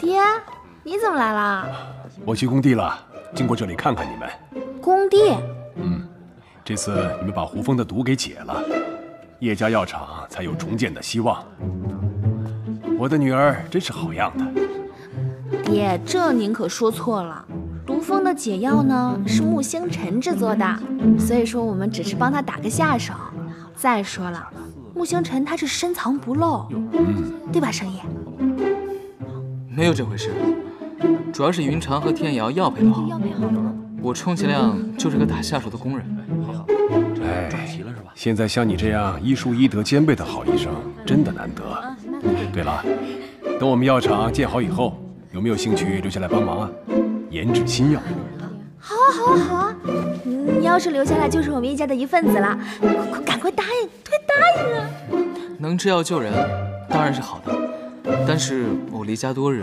爹，你怎么来了？我去工地了，经过这里看看你们。工地？嗯，这次你们把胡蜂的毒给解了，叶家药厂才有重建的希望。我的女儿真是好样的。爹，这您可说错了。毒蜂的解药呢，是木星辰制作的，所以说我们只是帮他打个下手。再说了，木星辰他是深藏不露，对吧，盛爷？没有这回事，主要是云长和天瑶药配的好，我充其量就是个打下手的工人。哎，现在像你这样医术医德兼备的好医生，真的难得。对了，等我们药厂建好以后，有没有兴趣留下来帮忙啊？研制新药，好啊好啊好啊！你要是留下来，就是我们一家的一份子了。快快赶快答应，快答应啊！能制药救人，当然是好的。但是我离家多日，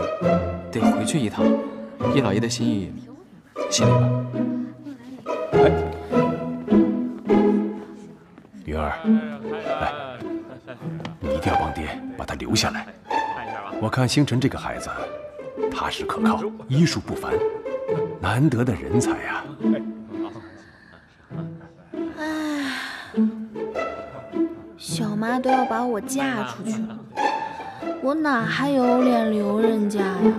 得回去一趟。叶老爷的心意，心领了。哎，云儿，来，你一定要帮爹把他留下来。我看星辰这个孩子，踏实可靠，医术不凡。难得的人才呀！哎，小妈都要把我嫁出去了，我哪还有脸留人家呀？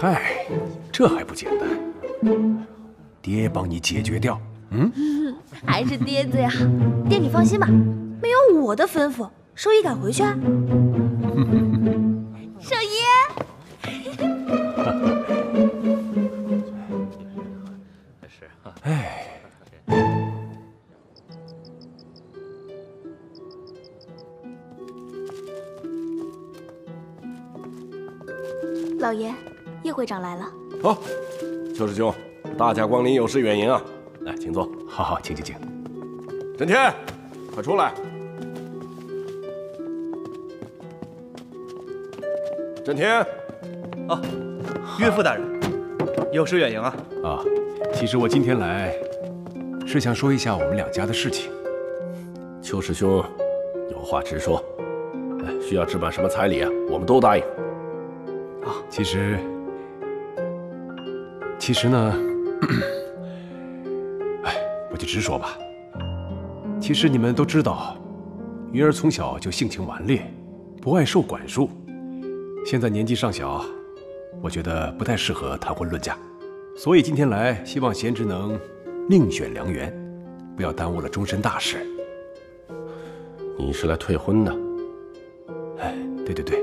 嗨，这还不简单？爹帮你解决掉。嗯，还是爹最好。爹，你放心吧，没有我的吩咐，兽医敢回去？兽老爷，叶会长来了。好，邱师兄，大驾光临，有失远迎啊！来，请坐。好好，请请请。震天，快出来。震天。啊，岳父大人，有失远迎啊。啊。其实我今天来，是想说一下我们两家的事情。邱师兄，有话直说。哎，需要置办什么彩礼啊？我们都答应。啊，其实，其实呢，哎，我就直说吧。其实你们都知道，云儿从小就性情顽劣，不爱受管束。现在年纪尚小，我觉得不太适合谈婚论嫁。所以今天来，希望贤侄能另选良缘，不要耽误了终身大事。你是来退婚的？哎，对对对，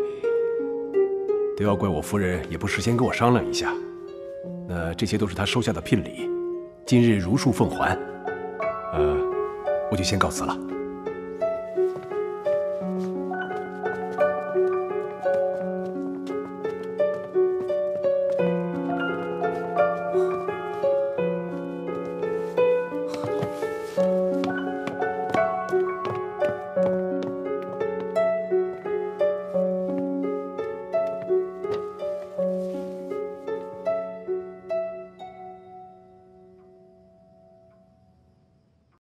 都要怪我夫人也不事先跟我商量一下。那这些都是她收下的聘礼，今日如数奉还。呃，我就先告辞了。